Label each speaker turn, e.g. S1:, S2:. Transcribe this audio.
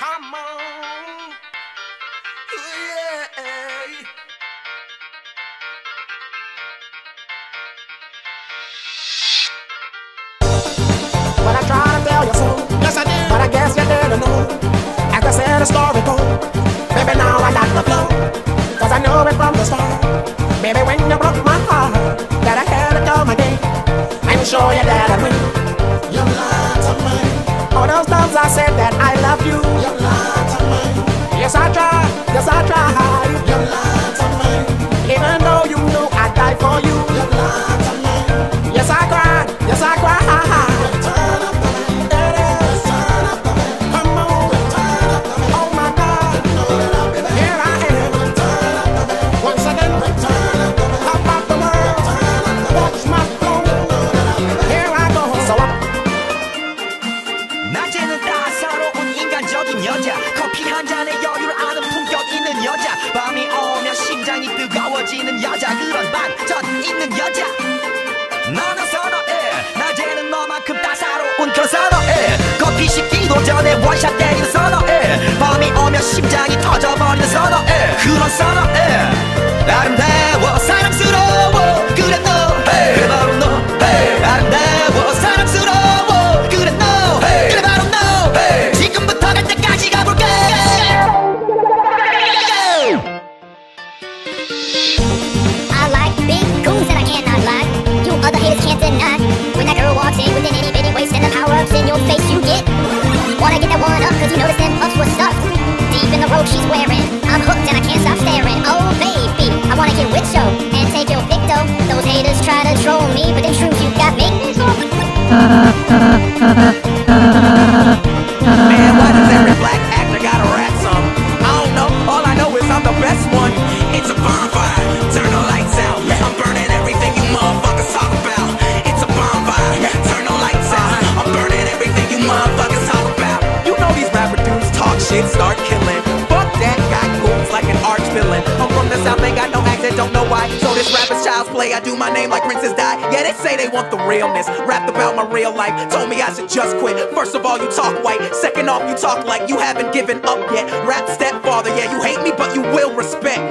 S1: Come on. Yeah. But I try to tell you so. Yes, I did. But I guess you didn't know. As I said, a story told. Baby, now I got the flow. Cause I know it from the start. Baby, when you broke my heart, that I had to come again. I'm sure you that I will. Your love to mine. On those times I said that I love you.
S2: 뜨거워지는 여자 그런 반전 있는 여자. 너는 선호해. 낮에는 너만큼 따사로운 그런 선호해. 커피 식기도 전에 원샷 때리는 선호해. 밤이 오면 심장이 터져버리는 선호해. 그런 선호해. 아름다워
S3: wearing. I'm hooked and I can't stop staring. Oh, baby, I wanna get with you and take your victo Those haters try to troll me, but in truth, you got me.
S4: play. I do my name like Princess Di. Yeah, they say they want the realness. Rapped about my real life. Told me I should just quit. First of all, you talk white. Second off, you talk like you haven't given up yet. Rap stepfather, yeah, you hate me, but you will respect.